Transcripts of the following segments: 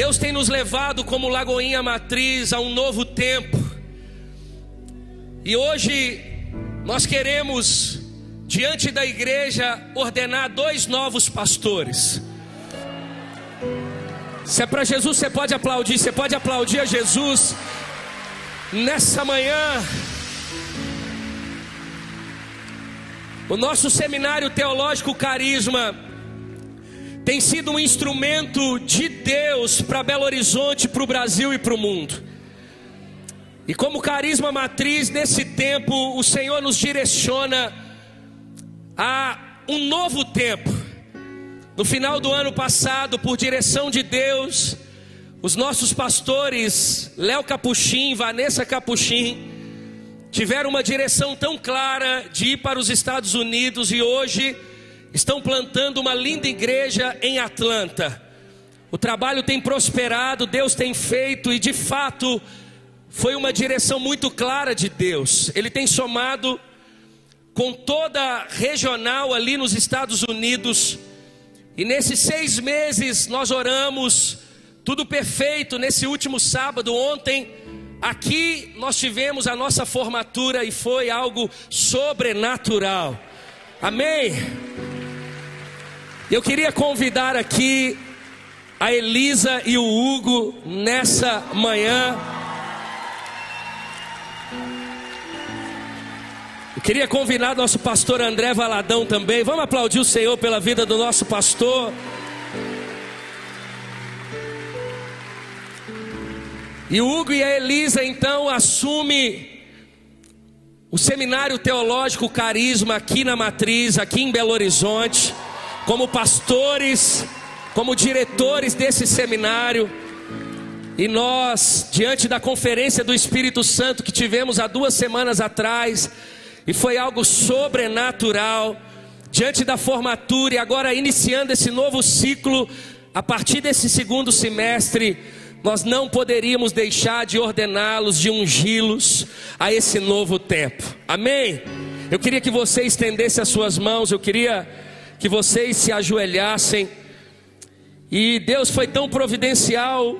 Deus tem nos levado como Lagoinha Matriz a um novo tempo. E hoje nós queremos, diante da igreja, ordenar dois novos pastores. Se é para Jesus, você pode aplaudir, você pode aplaudir a Jesus nessa manhã. O nosso seminário teológico Carisma tem sido um instrumento de Deus para Belo Horizonte, para o Brasil e para o mundo. E como carisma matriz, nesse tempo, o Senhor nos direciona a um novo tempo. No final do ano passado, por direção de Deus, os nossos pastores, Léo Capuchim, Vanessa Capuchim, tiveram uma direção tão clara de ir para os Estados Unidos e hoje estão plantando uma linda igreja em Atlanta. O trabalho tem prosperado, Deus tem feito e de fato foi uma direção muito clara de Deus. Ele tem somado com toda regional ali nos Estados Unidos. E nesses seis meses nós oramos, tudo perfeito. Nesse último sábado, ontem, Aqui nós tivemos a nossa formatura e foi algo sobrenatural. Amém? Eu queria convidar aqui a Elisa e o Hugo nessa manhã. Eu queria convidar nosso pastor André Valadão também. Vamos aplaudir o Senhor pela vida do nosso pastor. E o Hugo e a Elisa então assumem o seminário teológico Carisma aqui na Matriz, aqui em Belo Horizonte, como pastores, como diretores desse seminário. E nós, diante da conferência do Espírito Santo que tivemos há duas semanas atrás, e foi algo sobrenatural, diante da formatura e agora iniciando esse novo ciclo, a partir desse segundo semestre, nós não poderíamos deixar de ordená-los, de ungí-los a esse novo tempo. Amém? Eu queria que você estendesse as suas mãos, eu queria que vocês se ajoelhassem. E Deus foi tão providencial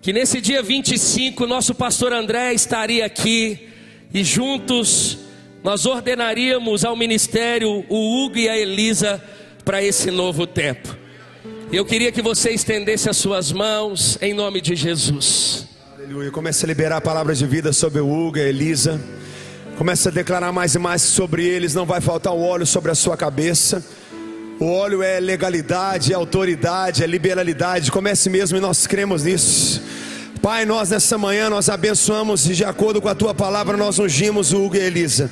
que nesse dia 25 nosso pastor André estaria aqui e juntos nós ordenaríamos ao ministério o Hugo e a Elisa para esse novo tempo. Eu queria que você estendesse as suas mãos em nome de Jesus. Aleluia. Comece a liberar palavras de vida sobre o Hugo, a Elisa. Comece a declarar mais e mais sobre eles. Não vai faltar o óleo sobre a sua cabeça. O óleo é legalidade, é autoridade, é liberalidade. Comece mesmo e nós cremos nisso. Pai, nós nessa manhã nós abençoamos e de acordo com a tua palavra nós ungimos o Hugo e Elisa.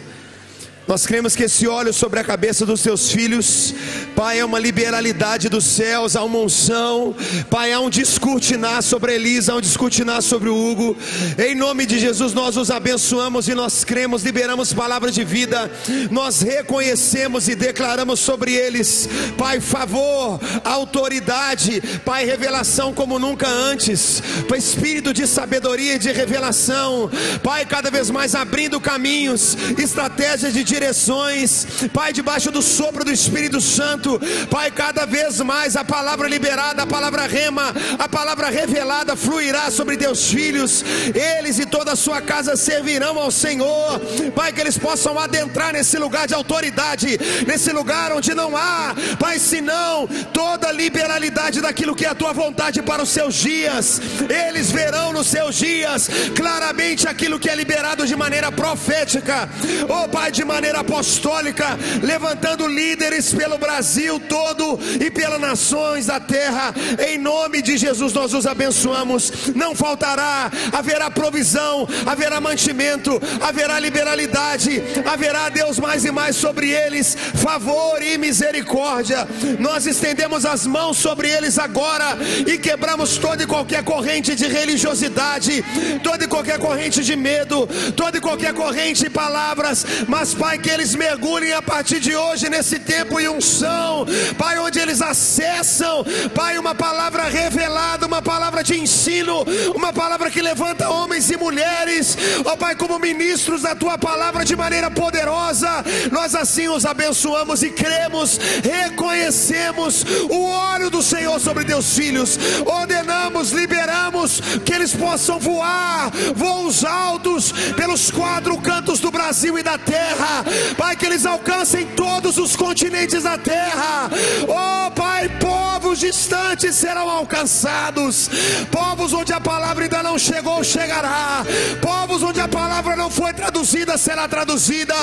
Nós cremos que esse óleo sobre a cabeça dos seus filhos, Pai, é uma liberalidade dos céus, há uma unção, Pai, há um descortinar sobre Elisa, há um descortinar sobre o Hugo. Em nome de Jesus, nós os abençoamos e nós cremos, liberamos palavras de vida, nós reconhecemos e declaramos sobre eles, Pai, favor, autoridade, Pai, revelação como nunca antes, Pai, espírito de sabedoria e de revelação, Pai, cada vez mais abrindo caminhos, estratégias de direções, Pai, debaixo do sopro do Espírito Santo, Pai, cada vez mais a palavra liberada, a palavra rema, a palavra revelada fluirá sobre teus filhos, eles e toda a sua casa servirão ao Senhor, Pai, que eles possam adentrar nesse lugar de autoridade, nesse lugar onde não há, Pai, senão toda liberalidade daquilo que é a tua vontade para os seus dias, eles verão nos seus dias claramente aquilo que é liberado de maneira profética, oh Pai, de maneira maneira apostólica, levantando líderes pelo Brasil todo e pelas nações da terra. Em nome de Jesus, nós os abençoamos. Não faltará, haverá provisão, haverá mantimento, haverá liberalidade, haverá Deus mais e mais sobre eles, favor e misericórdia. Nós estendemos as mãos sobre eles agora e quebramos toda e qualquer corrente de religiosidade, toda e qualquer corrente de medo, toda e qualquer corrente de palavras, mas Pai Pai, que eles mergulhem a partir de hoje nesse tempo e unção, Pai, onde eles acessam, Pai, uma palavra revelada, uma palavra de ensino, uma palavra que levanta homens e mulheres, ó Pai, como ministros da tua palavra de maneira poderosa. Nós assim os abençoamos e cremos, reconhecemos o óleo do Senhor sobre teus filhos, ordenamos, liberamos que eles possam voar, voos altos pelos quatro cantos do Brasil e da terra, Pai, que eles alcancem todos os continentes da terra, oh Pai, povos distantes serão alcançados, povos onde a palavra ainda não chegou, chegará, povos onde a palavra não foi traduzida, será traduzida.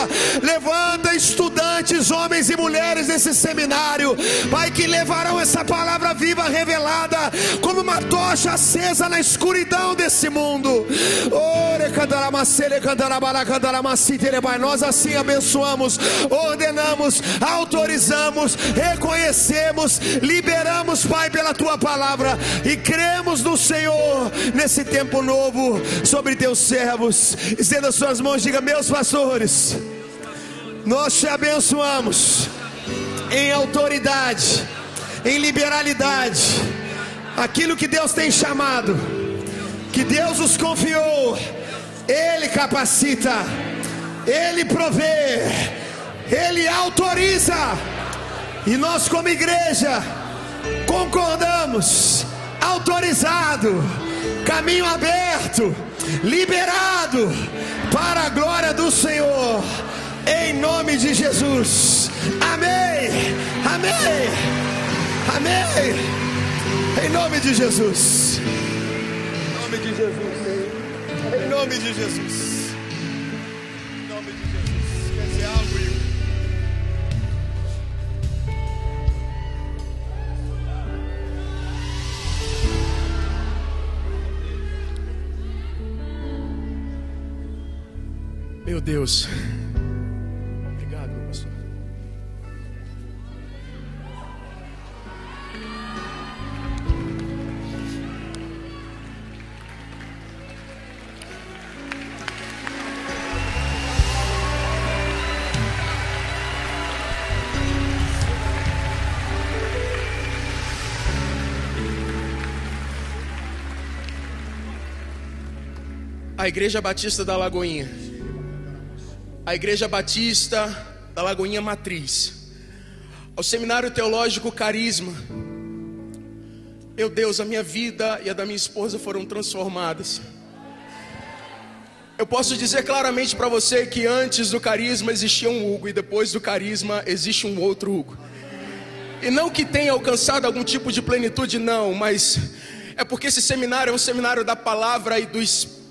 Levanta estudantes, homens e mulheres desse seminário, Pai, que levarão essa palavra viva, revelada, como uma tocha acesa na escuridão desse mundo. Nós assim abençoamos, ordenamos, autorizamos, reconhecemos, liberamos, Pai, pela tua palavra e cremos no Senhor nesse tempo novo sobre teus servos. Estenda suas mãos, diga: Meus pastores, nós te abençoamos em autoridade, em liberalidade, aquilo que Deus tem chamado, que Deus os confiou, Ele capacita, Ele provê, Ele autoriza, e nós, como igreja, concordamos, autorizado, caminho aberto, liberado, para a glória do Senhor, em nome de Jesus, amém, amém, amém, em nome de Jesus, em nome de Jesus, em nome de Jesus. Quer algo? Meu Deus. A Igreja Batista da Lagoinha a Igreja Batista da Lagoinha Matriz, ao Seminário Teológico Carisma. Meu Deus, a minha vida e a da minha esposa foram transformadas. Eu posso dizer claramente para você que antes do carisma existia um Hugo e depois do carisma existe um outro Hugo. E não que tenha alcançado algum tipo de plenitude, não, mas é porque esse seminário é um seminário da palavra e do Espírito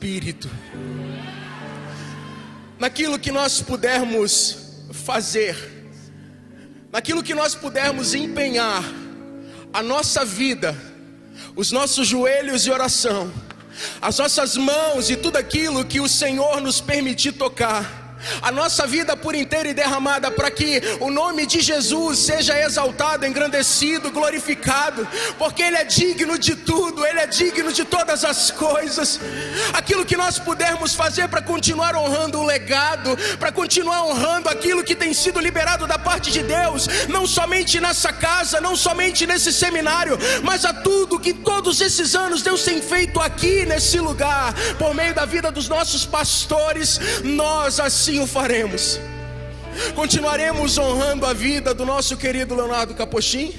naquilo que nós pudermos fazer, naquilo que nós pudermos empenhar a nossa vida, os nossos joelhos de oração, as nossas mãos e tudo aquilo que o Senhor nos permitir tocar a nossa vida por inteira e derramada para que o nome de Jesus seja exaltado, engrandecido, glorificado, porque Ele é digno de tudo, Ele é digno de todas as coisas. Aquilo que nós pudermos fazer para continuar honrando o legado, para continuar honrando aquilo que tem sido liberado da parte de Deus, não somente nessa casa, não somente nesse seminário, mas a tudo que todos esses anos Deus tem feito aqui nesse lugar, por meio da vida dos nossos pastores, nós assim o faremos. Continuaremos honrando a vida do nosso querido Leonardo Capochim.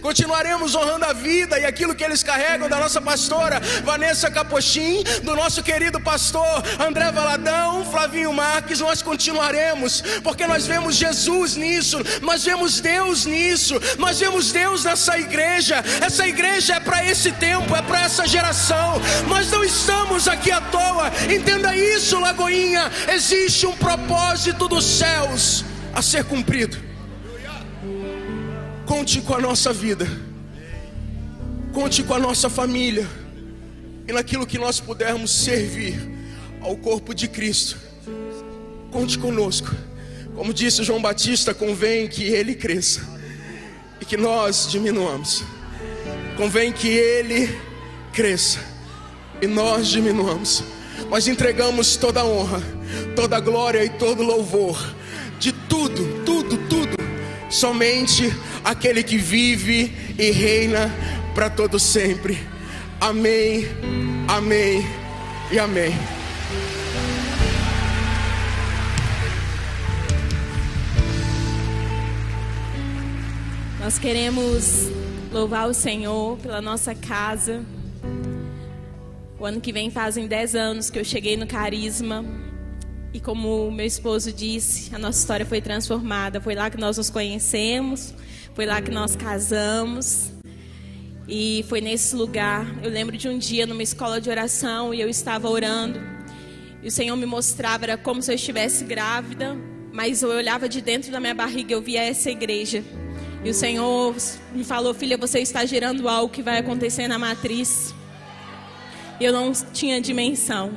Continuaremos honrando a vida e aquilo que eles carregam da nossa pastora Vanessa Capochim, do nosso querido pastor André Valadão, Flavinho Marques. Nós continuaremos, porque nós vemos Jesus nisso, nós vemos Deus nisso, nós vemos Deus nessa igreja. Essa igreja é para esse tempo, é para essa geração. Nós não estamos aqui à toa, entenda isso, Lagoinha. Existe um propósito dos céus a ser cumprido. Conte com a nossa vida. Conte com a nossa família. E naquilo que nós pudermos servir ao corpo de Cristo. Conte conosco. Como disse João Batista, convém que ele cresça e que nós diminuamos. Convém que ele cresça e nós diminuamos. Nós entregamos toda a honra, toda a glória e todo o louvor de tudo, tudo, tudo, somente aquele que vive e reina para todo sempre. Amém, amém e amém. Nós queremos louvar o Senhor pela nossa casa. O ano que vem fazem 10 anos que eu cheguei no Carisma. E como meu esposo disse, a nossa história foi transformada. Foi lá que nós nos conhecemos, foi lá que nós casamos. E foi nesse lugar. Eu lembro de um dia numa escola de oração e eu estava orando. E o Senhor me mostrava, era como se eu estivesse grávida, mas eu olhava de dentro da minha barriga e eu via essa igreja. E o Senhor me falou, filha, você está gerando algo que vai acontecer na matriz. E eu não tinha dimensão.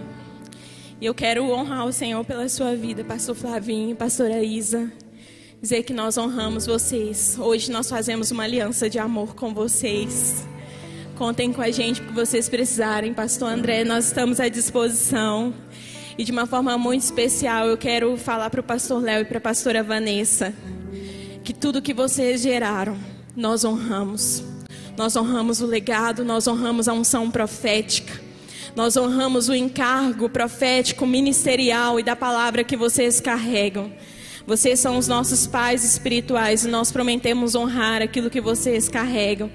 E eu quero honrar o Senhor pela sua vida, pastor Flavinho, pastora Isa. Dizer que nós honramos vocês. Hoje nós fazemos uma aliança de amor com vocês. Contem com a gente que vocês precisarem. Pastor André, nós estamos à disposição. E de uma forma muito especial, eu quero falar para o pastor Léo e para a pastora Vanessa que tudo que vocês geraram, nós honramos. Nós honramos o legado, nós honramos a unção profética. Nós honramos o encargo profético, ministerial e da palavra que vocês carregam. Vocês são os nossos pais espirituais e nós prometemos honrar aquilo que vocês carregam.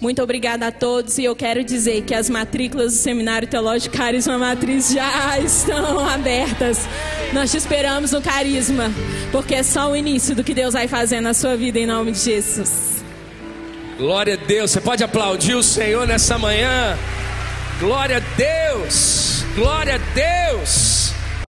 Muito obrigada a todos e eu quero dizer que as matrículas do Seminário Teológico Carisma Matriz já estão abertas. Nós te esperamos no Carisma, porque é só o início do que Deus vai fazer na sua vida em nome de Jesus. Glória a Deus. Você pode aplaudir o Senhor nessa manhã. Glória a Deus. Glória a Deus.